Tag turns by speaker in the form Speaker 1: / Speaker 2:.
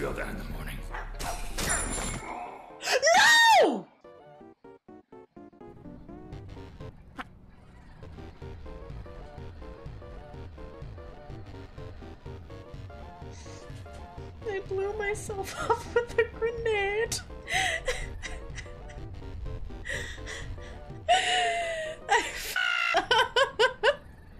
Speaker 1: feel that in the morning.
Speaker 2: No! I blew myself up with a grenade.